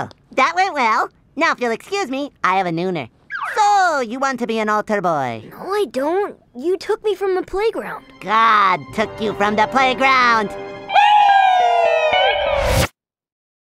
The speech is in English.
Oh, that went well. Now, if you'll excuse me, I have a nooner. So, you want to be an altar boy? No, I don't. You took me from the playground. God took you from the playground.